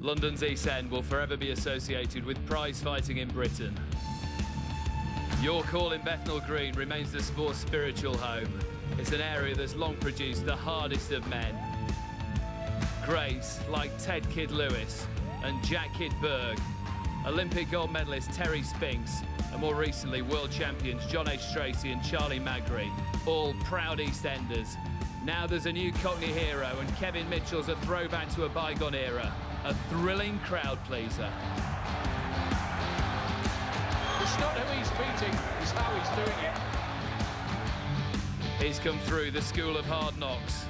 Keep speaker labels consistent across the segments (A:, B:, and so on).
A: London's East End will forever be associated with prize fighting in Britain. York Hall in Bethnal Green remains the sport's spiritual home. It's an area that's long produced the hardest of men. Greats like Ted Kid Lewis and Jack Kid Berg, Olympic gold medalist Terry Spinks, and more recently world champions John H. Stracey and Charlie Magri, all proud East Enders. Now there's a new Cockney hero, and Kevin Mitchell's a throwback to a bygone era, a thrilling crowd pleaser.
B: It's not who he's beating, it's how he's doing it.
A: He's come through the school of hard knocks.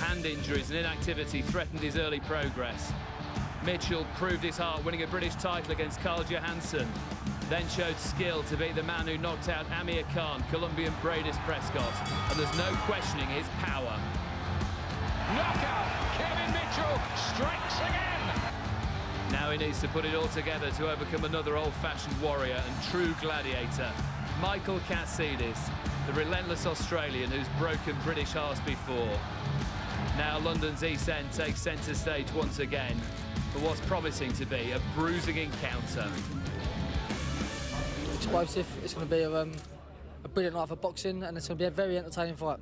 A: Hand injuries and inactivity threatened his early progress. Mitchell proved his heart winning a British title against Carl Johanneson, then showed skill to beat the man who knocked out Amir Khan, Colombian Breidis Prescott, and there's no questioning his power.
B: Knockout! Kevin Mitchell strikes again!
A: Now he needs to put it all together to overcome another old-fashioned warrior and true gladiator, Michael Katsidis, the relentless Australian who's broken British hearts before. Now London's East End takes centre stage once again for what's promising to be a bruising encounter.
C: Explosive. It's going to be a, um, a brilliant night for boxing and it's going to be a very entertaining fight.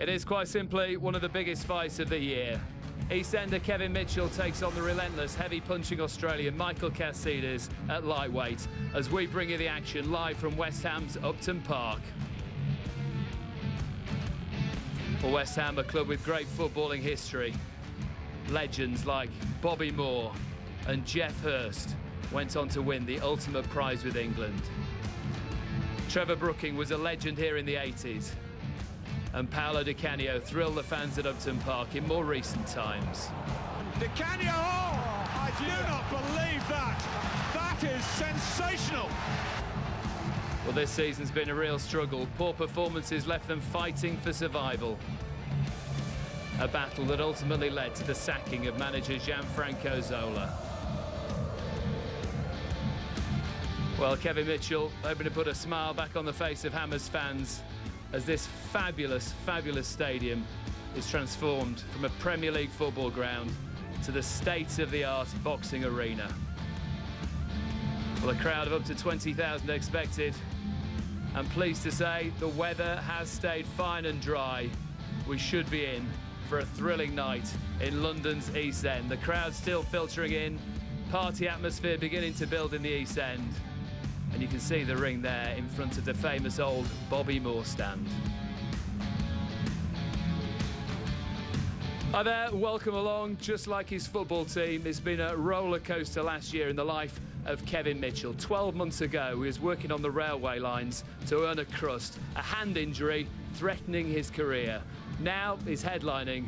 A: It is quite simply one of the biggest fights of the year. Eastender Kevin Mitchell takes on the relentless, heavy-punching Australian Michael Katsidis at lightweight as we bring you the action live from West Ham's Upton Park. Well, West Ham, a club with great footballing history. Legends like Bobby Moore and Geoff Hurst went on to win the ultimate prize with England. Trevor Brooking was a legend here in the 80s. And Paolo Di Canio thrilled the fans at Upton Park in more recent times.
D: Di Canio, oh, I do not believe that. That is sensational.
A: Well, this season's been a real struggle. Poor performances left them fighting for survival. A battle that ultimately led to the sacking of manager Gianfranco Zola. Well, Kevin Mitchell hoping to put a smile back on the face of Hammers fans as this fabulous, fabulous stadium is transformed from a Premier League football ground to the state-of-the-art boxing arena. Well, a crowd of up to 20,000 expected. I'm pleased to say, the weather has stayed fine and dry. We should be in for a thrilling night in London's East End. The crowd still filtering in, party atmosphere beginning to build in the East End. And you can see the ring there in front of the famous old Bobby Moore stand. Hi there, welcome along. Just like his football team, it's been a roller coaster last year in the life of Kevin Mitchell. 12 months ago, he was working on the railway lines to earn a crust, a hand injury threatening his career. Now he's headlining